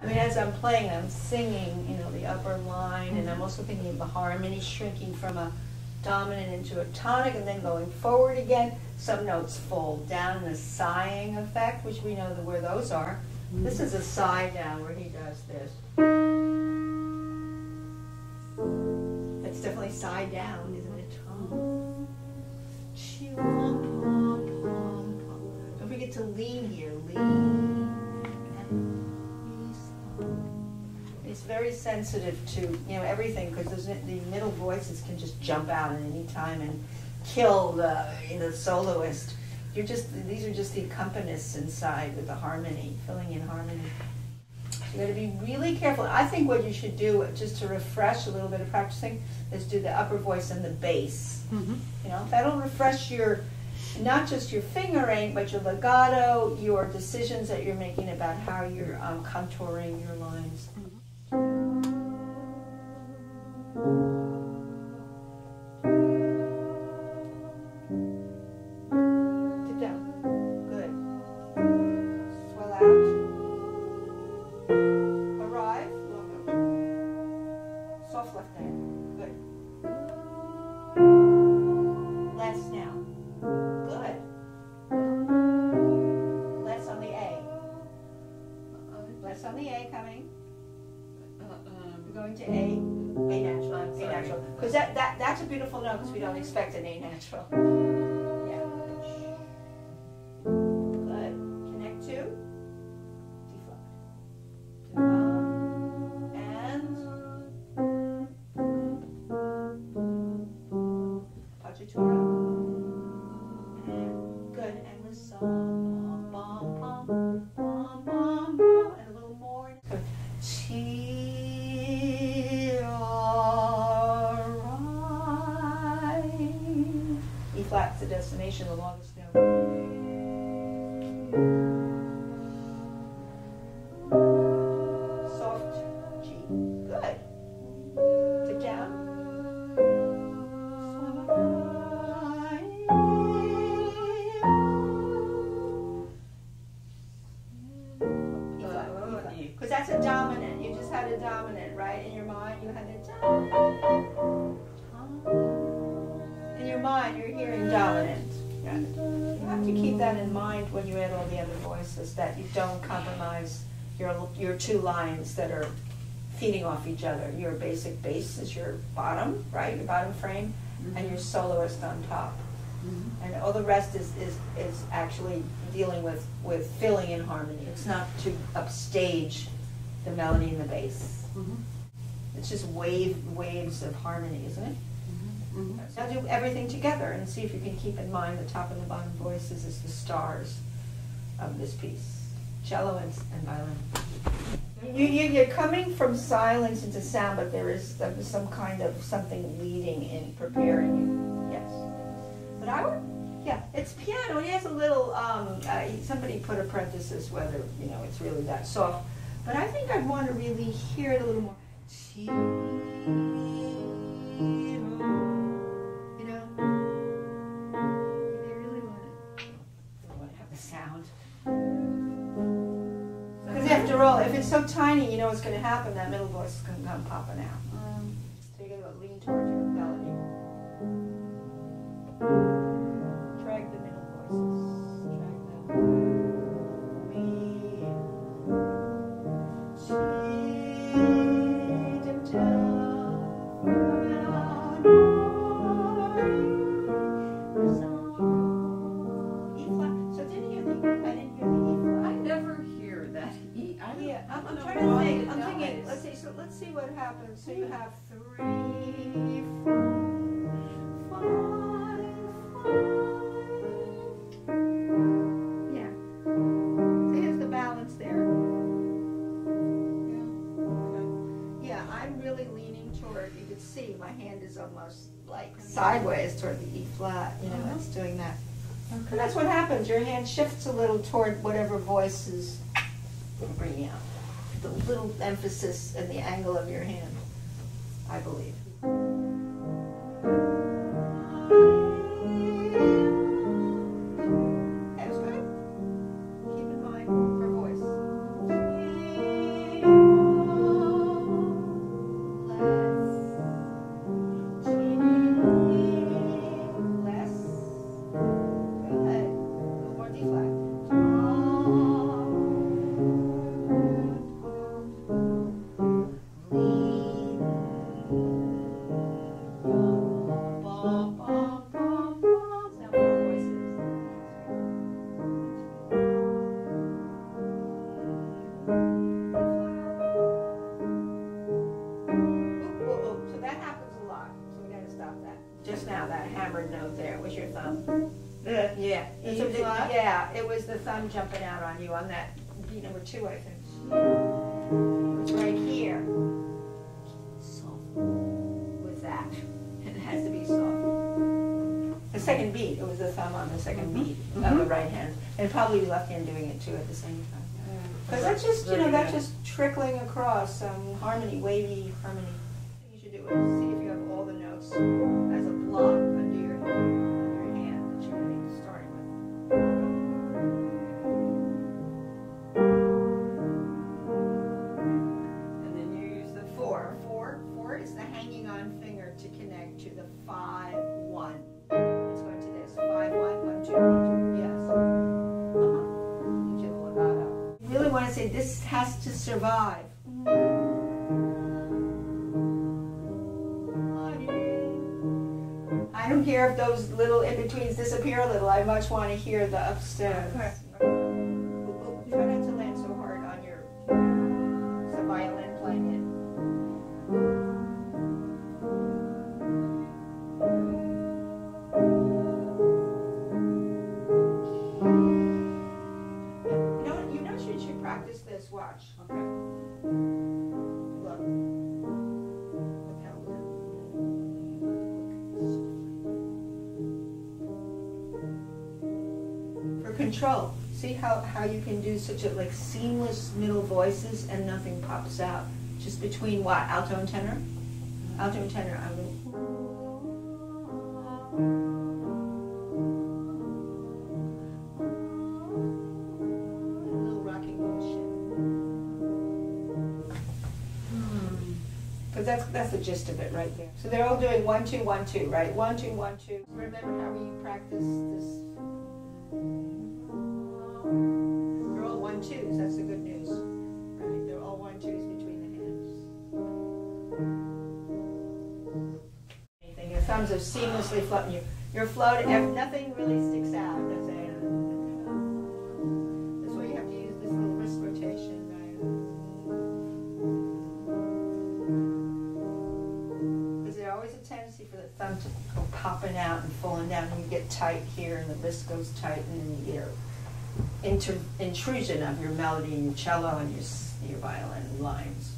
I mean, as I'm playing, I'm singing, you know, the upper line, and I'm mm-hmm. also thinking of the harmony shrinking from a dominant into a tonic and then going forward again. Some notes fold down, the sighing effect, which we know where those are. This mm-hmm. is a sigh down where he does this. That's definitely sigh down, isn't it? Don't forget to lean here, lean. It's very sensitive to, you know, everything because the middle voices can just jump out at any time and kill the, you know, soloist. You're just, these are just the accompanists inside with the harmony, filling in harmony. You got to be really careful. I think what you should do, just to refresh a little bit of practicing, is do the upper voice and the bass. Mm-hmm. You know, that'll refresh your, not just your fingering, but your legato, your decisions that you're making about how you're um, contouring your lines. Expect that's A beautiful note because we don't expect an A natural. the longest note. Soft G. Good. Tip down. Because that's a dominant. You just had a dominant, right? In your mind, you had a dominant. In your mind, you're hearing dominant two lines that are feeding off each other. Your basic bass is your bottom, right? Your bottom frame, mm-hmm. and your soloist on top. Mm-hmm. And all the rest is, is, is actually dealing with, with filling in harmony. It's not to upstage the melody and the bass. Mm-hmm. It's just wave waves of harmony, isn't it? Mm-hmm. Now do everything together and see if you can keep in mind the top and the bottom voices as the stars of this piece cello and, and violin. You, you, are coming from silence into sound, but there is some kind of something leading in preparing you. Yes. But I would, yeah, it's piano. It has a little, um, uh, somebody put a parenthesis whether, you know, it's really that soft. But I think I'd want to really hear it a little more. If it's so tiny, you know what's going to happen. That middle voice is going to come popping out. Happens so you have three, four, five, five. Yeah. So here's the balance there. Yeah. Yeah, I'm really leaning toward, you can see my hand is almost like sideways toward the E flat, you know, uh -huh. it's doing that. Okay. And that's what happens. Your hand shifts a little toward whatever voice is bringing out. The little emphasis and the angle of your hand. I believe. Was the thumb jumping out on you on that beat number two, I think. It's right here. Soft. Was that. And it has to be soft. The second beat, it was the thumb on the second Mhm. beat of the Mhm. right hand. And probably the left hand doing it too at the same time. Because that's just, you know, that's just trickling across, um, harmony, wavy harmony. You should do is see if you have all the notes as a block under your, under has to survive. I don't care if those little in-betweens disappear a little. I much want to hear the upstones. Control. See how, how you can do such a like seamless middle voices and nothing pops out. Just between what? Alto and tenor? Alto and tenor. I'm gonna. Because that's, that's the gist of it right there. So they're all doing one, two, one, two, right? One, two, one, two. Remember how we practice this? They're all one, twos, that's the good news. Right, they're all one, twos between the hands. Your thumbs are seamlessly floating. Your, your float, ev- nothing really sticks out? That's why you have to use this little wrist rotation? Because there's always a tendency for the thumb to go popping out and falling down, and you get tight here, and the wrist goes tight, and then you get intrusion of your melody and your cello and your, your violin lines.